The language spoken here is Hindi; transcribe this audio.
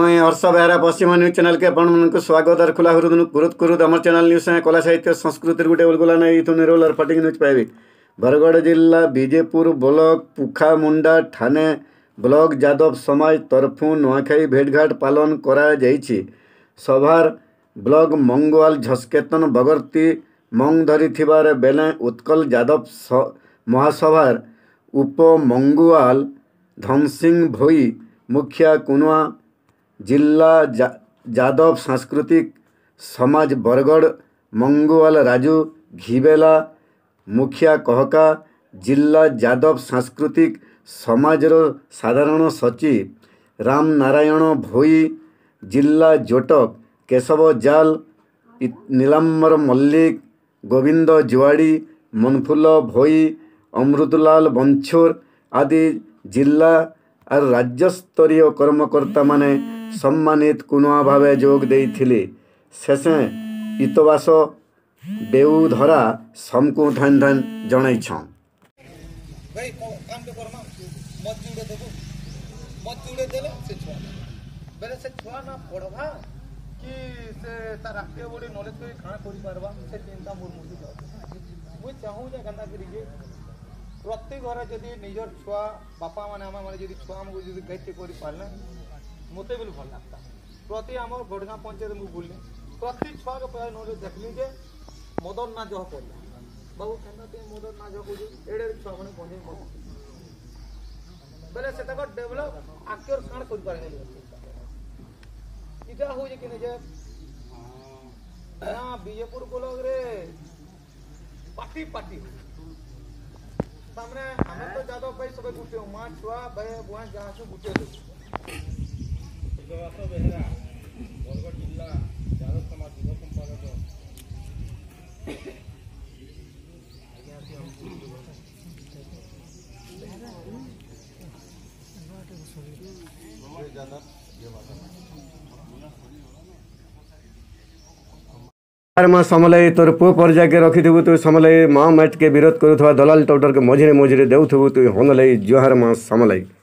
ମୁଇଁ ହର୍ଷ ବେହେରା ପଶ୍ଚିମ ନ୍ୟୁଜ୍ ଚ୍ୟାନେଲ୍କେ ଆପଣମାନଙ୍କୁ ସ୍ୱାଗତ ଆର୍ ଖୋଲା ହୃଦନୁ ଗୁରୁତ୍ୱ ଆମର ଚ୍ୟାନେଲ୍ ନ୍ୟୁଜ୍ ସାଙ୍ଗେ କଳା ସାହିତ୍ୟ ସଂସ୍କୃତିରୁ ଗୋଟେ ଉଲ୍ଗୁଲା ନାଇଁ ଇଥୁ ନିରୋଲ ଆର୍ ଫଟିଂ ନ୍ୟୁଜ୍ ପାଇବେ ବରଗଡ଼ ଜିଲ୍ଲା ବିଜେପୁର ବ୍ଲକ ପୁଖାମୁଣ୍ଡା ଠାନେ ବ୍ଲକ ଯାଦବ ସମାଜ ତରଫୁ ନୂଆଖାଇ ଭେଟଘାଟ ପାଳନ କରାଯାଇଛି ସଭାର ବ୍ଲକ ମଙ୍ଗୱାଲ ଝସ୍କେତନ ବଗର୍ତ୍ତି ମଙ୍ଗ ଧରିଥିବାର ବେଲେ ଉତ୍କଲ ଯାଦବ ମହାସଭାର ଉପମଙ୍ଗୁଆଲ ଧନସିଂ ଭୋଇ ମୁଖିଆ କୁନୁଆ जिला जादव सांस्कृतिक समाज बरगढ़ मंगुआल राजू घीबेला मुखिया कहका जिला जादव सांस्कृतिक समाज साधारण सचिव राम नारायण भोई जिला जोटक केशव जाल नीलाम्बर मल्लिक गोविंद जुआड़ी मनफुल भोई अमृतलाल बंछोर आदि जिला और राज्य स्तरीय कर्मकर्ता मैंने ସମ୍ମାନିତ କୁନୁଆ ଭାବେ ଯୋଗ ଦେଇଥିଲେ ଶେଷେ ଇତବାସ ବେଉଧରା ସମକୁ ଧନ୍ ଧନ୍ ଜଣେଇଛନ୍ ଭାଇ କାମଟେ କର୍ମା ମତ ଜୁଡ଼େ ଦେବୁ ମତ ଜୁଡ଼େ ଦେଲେ ସେ ଛୁଆ ବେଲେ ସେ ଛୁଆ ନା ପଢ଼ବା କି ସେ ତାର ଆଗ୍କେ ଗୋଟେ ନଲେଜ କରି କାଣା କରିପାରବା ସେ ଚିନ୍ତା ମୋର ମୁଣ୍ଡି ଯାଉଛି ମୁଇଁ ଚାହୁଁଛେ କେନ୍ତା କରିକି ପ୍ରତି ଘରେ ଯଦି ନିଜର ଛୁଆ ବାପା ମାନେ ଆମେ ମାନେ ଯଦି ଛୁଆ ଆମକୁ ଯଦି ଗାଇତେ କରିପାରିଲେ मत भी भल लगता प्रति आम गढ़गा पंचायत मुझे बुलने प्रति छुआ के पैर नोट देखली जे मदन नाज पड़ा बाबू कहना मदन नाज कर छुआ मैंने पहुंचे बोले से डेवलप आक्योर कण कर विजयपुर ब्लक पार्टी पार्टी हमें तो जादव भाई सब गुटे माँ छुआ भाई बुआ जहाँ सब गुटे समलय तोर पु पर्याय के रखिथु तु समलय माँ मैट के विरोध करुवा दलाल टोटर के मझे मझे दे तु हनलई जुहार माँ समलई